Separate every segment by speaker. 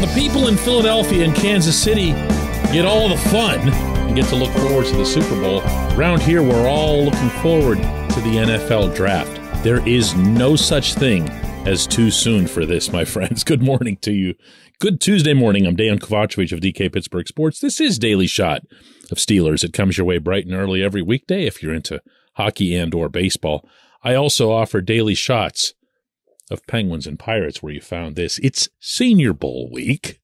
Speaker 1: The people in Philadelphia and Kansas City get all the fun and get to look forward to the Super Bowl, around here we're all looking forward to the NFL draft. There is no such thing as too soon for this, my friends. Good morning to you. Good Tuesday morning. I'm Dejan Kovacevic of DK Pittsburgh Sports. This is Daily Shot of Steelers. It comes your way bright and early every weekday if you're into hockey and or baseball. I also offer daily shots of Penguins and Pirates where you found this. It's Senior Bowl week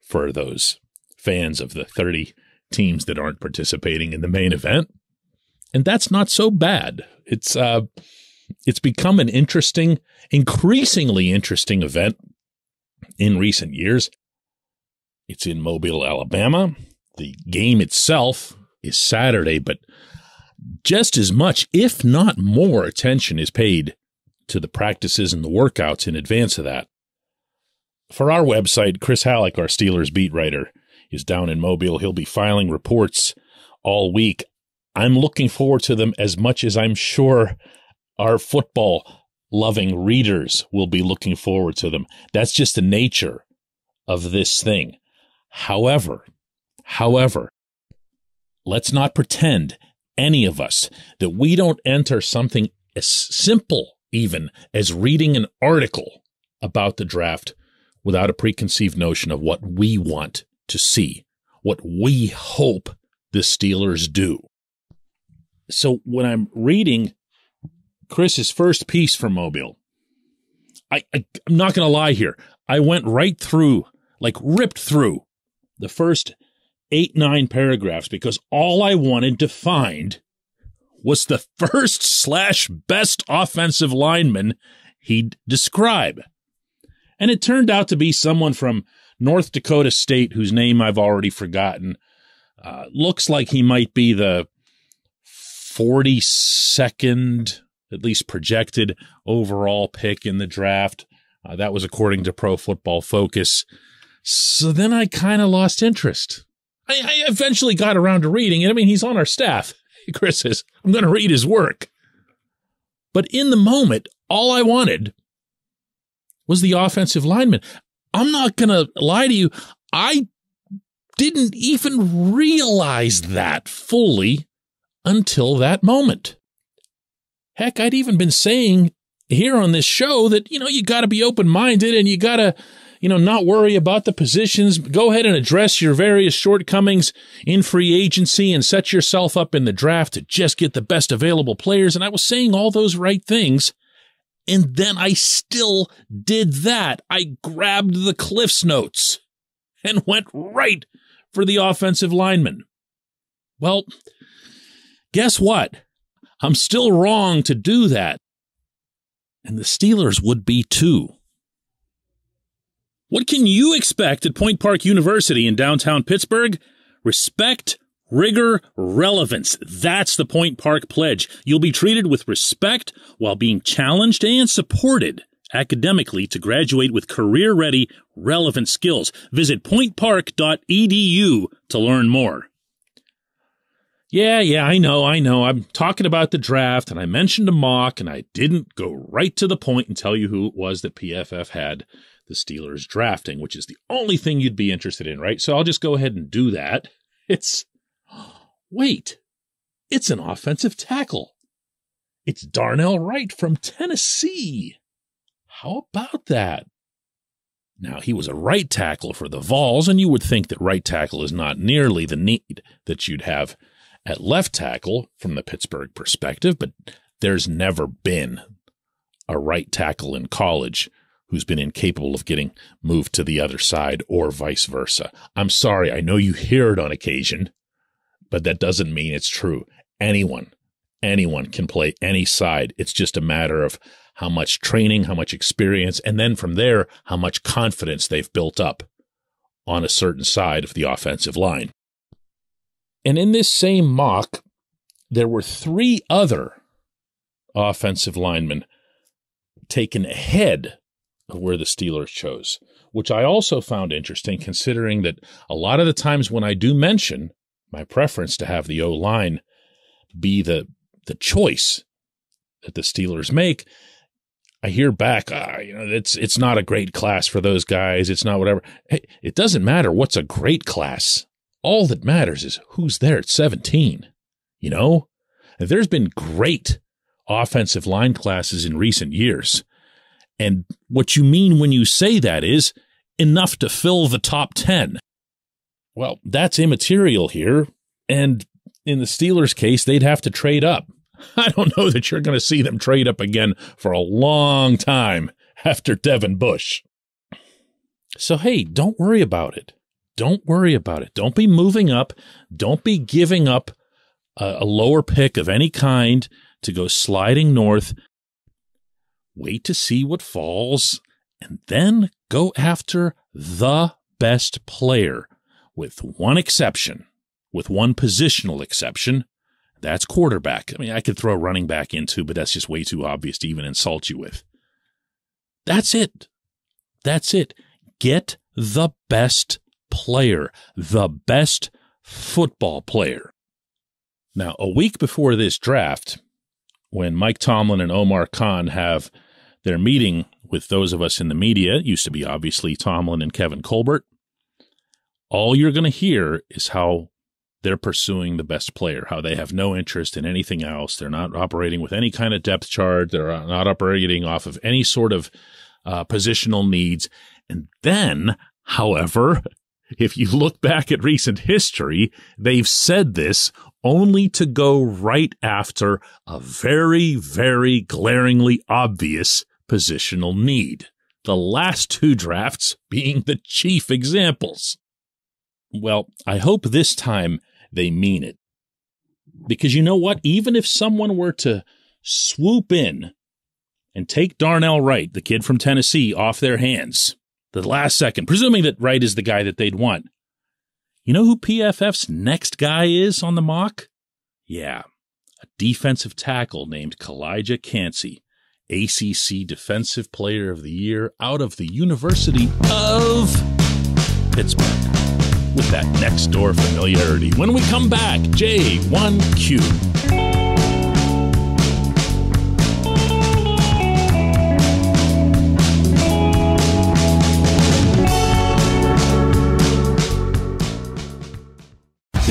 Speaker 1: for those fans of the 30 teams that aren't participating in the main event. And that's not so bad. It's uh it's become an interesting, increasingly interesting event in recent years. It's in Mobile, Alabama. The game itself is Saturday, but just as much, if not more, attention is paid to the practices and the workouts in advance of that. For our website, Chris Halleck, our Steelers beat writer, is down in Mobile. He'll be filing reports all week. I'm looking forward to them as much as I'm sure our football loving readers will be looking forward to them. That's just the nature of this thing. However, however, let's not pretend any of us that we don't enter something as simple even as reading an article about the draft without a preconceived notion of what we want to see, what we hope the Steelers do. So when I'm reading Chris's first piece from Mobile. I, I I'm not going to lie here. I went right through, like ripped through the first eight, nine paragraphs because all I wanted to find was the first slash best offensive lineman he'd describe. And it turned out to be someone from North Dakota State whose name I've already forgotten. Uh, looks like he might be the 42nd at least projected overall pick in the draft. Uh, that was according to Pro Football Focus. So then I kind of lost interest. I, I, eventually got around to reading it. I mean, he's on our staff. Chris says, I'm going to read his work. But in the moment, all I wanted was the offensive lineman. I'm not going to lie to you. I didn't even realize that fully until that moment. Heck, I'd even been saying here on this show that, you know, you got to be open minded and you got to, you know, not worry about the positions. Go ahead and address your various shortcomings in free agency and set yourself up in the draft to just get the best available players. And I was saying all those right things. And then I still did that. I grabbed the Cliffs notes and went right for the offensive lineman. Well, guess what? I'm still wrong to do that. And the Steelers would be too. What can you expect at Point Park University in downtown Pittsburgh? Respect, rigor, relevance. That's the Point Park pledge. You'll be treated with respect while being challenged and supported academically to graduate with career ready, relevant skills. Visit pointpark.edu to learn more. Yeah, yeah, I know, I know. I'm talking about the draft and I mentioned a mock and I didn't go right to the point and tell you who it was that PFF had the Steelers drafting, which is the only thing you'd be interested in, right? So I'll just go ahead and do that. It's, wait, it's an offensive tackle. It's Darnell Wright from Tennessee. How about that? Now, he was a right tackle for the Vols, and you would think that right tackle is not nearly the need that you'd have at left tackle from the Pittsburgh perspective, but there's never been a right tackle in college who's been incapable of getting moved to the other side or vice versa. I'm sorry, I know you hear it on occasion, but that doesn't mean it's true. Anyone, anyone can play any side. It's just a matter of how much training, how much experience, and then from there, how much confidence they've built up on a certain side of the offensive line. And in this same mock, there were three other offensive linemen taken ahead where the Steelers chose, which I also found interesting considering that a lot of the times when I do mention my preference to have the O line be the, the choice that the Steelers make, I hear back, ah, you know, it's it's not a great class for those guys. It's not whatever. Hey, it doesn't matter what's a great class. All that matters is who's there at 17. You know, there's been great offensive line classes in recent years. And what you mean when you say that is enough to fill the top 10. Well, that's immaterial here. And in the Steelers' case, they'd have to trade up. I don't know that you're going to see them trade up again for a long time after Devin Bush. So, hey, don't worry about it. Don't worry about it. Don't be moving up. Don't be giving up a, a lower pick of any kind to go sliding north. Wait to see what falls and then go after the best player with one exception, with one positional exception. That's quarterback. I mean, I could throw running back into, but that's just way too obvious to even insult you with. That's it. That's it. Get the best player, the best football player. Now, a week before this draft, when Mike Tomlin and Omar Khan have their meeting with those of us in the media, used to be obviously Tomlin and Kevin Colbert, all you're going to hear is how they're pursuing the best player, how they have no interest in anything else. They're not operating with any kind of depth chart. They're not operating off of any sort of uh, positional needs. And then, however, if you look back at recent history, they've said this only to go right after a very, very glaringly obvious positional need. The last two drafts being the chief examples. Well, I hope this time they mean it. Because you know what? Even if someone were to swoop in and take Darnell Wright, the kid from Tennessee, off their hands, the last second, presuming that Wright is the guy that they'd want. You know who PFF's next guy is on the mock? Yeah, a defensive tackle named Calijah Kancey, ACC Defensive Player of the Year out of the University of Pittsburgh. With that next door familiarity. When we come back, J1Q.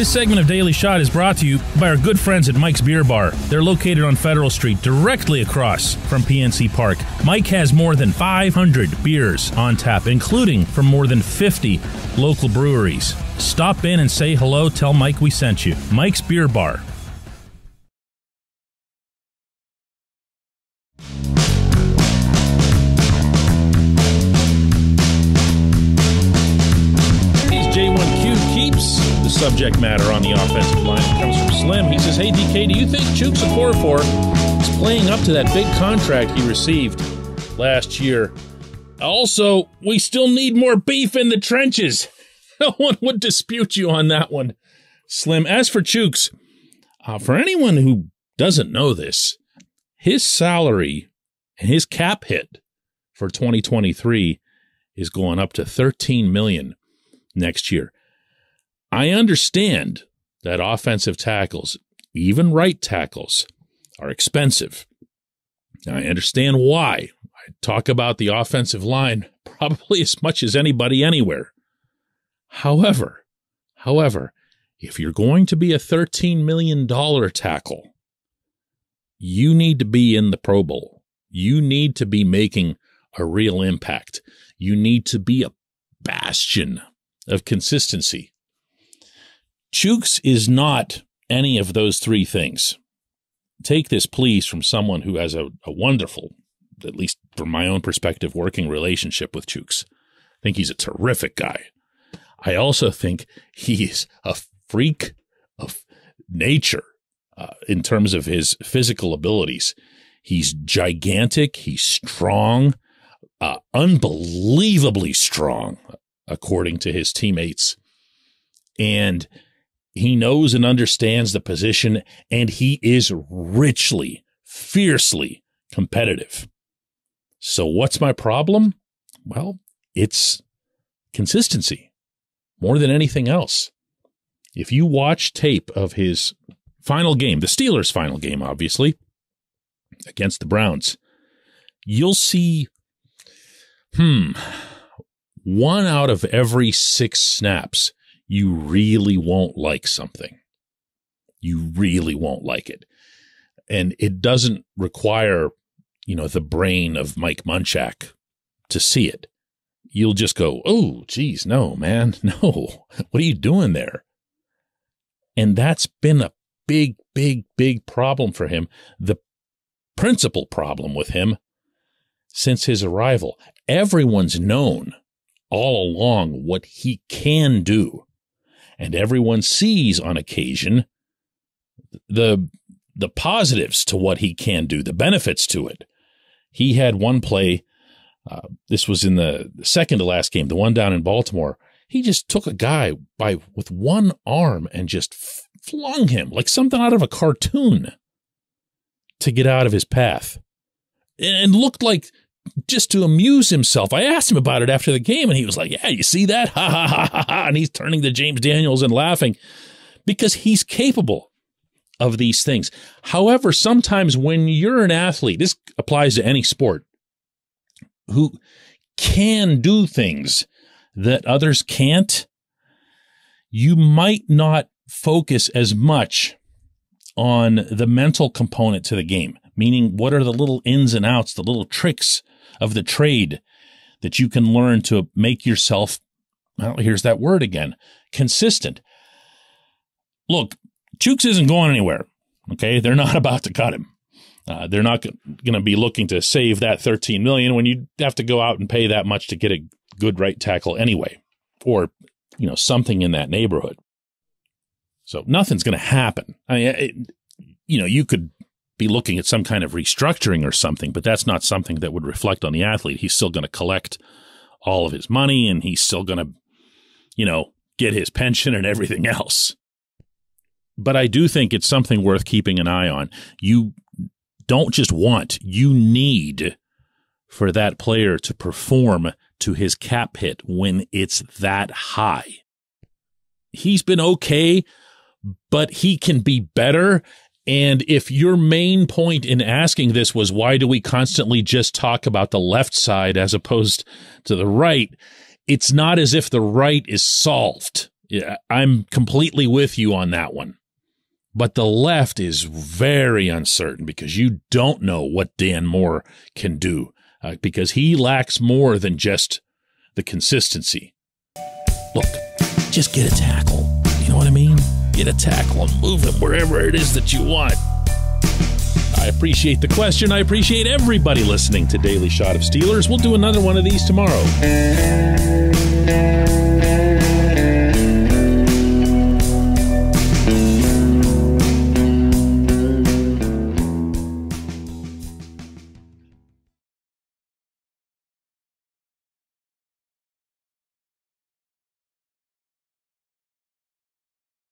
Speaker 1: This segment of Daily Shot is brought to you by our good friends at Mike's Beer Bar. They're located on Federal Street, directly across from PNC Park. Mike has more than 500 beers on tap, including from more than 50 local breweries. Stop in and say hello. Tell Mike we sent you. Mike's Beer Bar. Subject matter on the offensive line. It comes from Slim. He says, Hey, DK, do you think Chuks Okorafor is playing up to that big contract he received last year? Also, we still need more beef in the trenches. No one would dispute you on that one, Slim. As for Chuks, uh, for anyone who doesn't know this, his salary and his cap hit for 2023 is going up to 13 million next year. I understand that offensive tackles, even right tackles, are expensive. I understand why. I talk about the offensive line probably as much as anybody anywhere. However, however, if you're going to be a $13 million tackle, you need to be in the Pro Bowl. You need to be making a real impact. You need to be a bastion of consistency. Chuks is not any of those three things. Take this, please, from someone who has a, a wonderful, at least from my own perspective, working relationship with Chuks. I think he's a terrific guy. I also think he's a freak of nature uh, in terms of his physical abilities. He's gigantic. He's strong, uh, unbelievably strong, according to his teammates. And he knows and understands the position, and he is richly, fiercely competitive. So, what's my problem? Well, it's consistency more than anything else. If you watch tape of his final game, the Steelers' final game, obviously, against the Browns, you'll see, hmm, one out of every six snaps, you really won't like something. You really won't like it. And it doesn't require, you know, the brain of Mike Munchak to see it. You'll just go, oh, geez, no, man, no. What are you doing there? And that's been a big, big, big problem for him. The principal problem with him since his arrival. Everyone's known all along what he can do. And everyone sees on occasion the, the positives to what he can do, the benefits to it. He had one play. Uh, this was in the second to last game, the one down in Baltimore. He just took a guy by with one arm and just flung him like something out of a cartoon to get out of his path and looked like just to amuse himself. I asked him about it after the game and he was like, Yeah, you see that? Ha ha ha ha ha. And he's turning to James Daniels and laughing because he's capable of these things. However, sometimes when you're an athlete, this applies to any sport, who can do things that others can't, you might not focus as much on the mental component to the game, meaning what are the little ins and outs, the little tricks of the trade that you can learn to make yourself, well, here's that word again, consistent. Look, Chuks isn't going anywhere. Okay. They're not about to cut him. Uh, they're not going to be looking to save that 13 million when you have to go out and pay that much to get a good right tackle anyway, or, you know, something in that neighborhood. So nothing's going to happen. I mean, it, you know, you could be looking at some kind of restructuring or something, but that's not something that would reflect on the athlete. He's still going to collect all of his money and he's still going to, you know, get his pension and everything else. But I do think it's something worth keeping an eye on. You don't just want, you need for that player to perform to his cap hit when it's that high. He's been okay but he can be better. And if your main point in asking this was why do we constantly just talk about the left side as opposed to the right, it's not as if the right is solved. Yeah, I'm completely with you on that one. But the left is very uncertain because you don't know what Dan Moore can do uh, because he lacks more than just the consistency. Look, just get a tackle. You know what I mean? Get a tackle and move him wherever it is that you want. I appreciate the question. I appreciate everybody listening to Daily Shot of Steelers. We'll do another one of these tomorrow.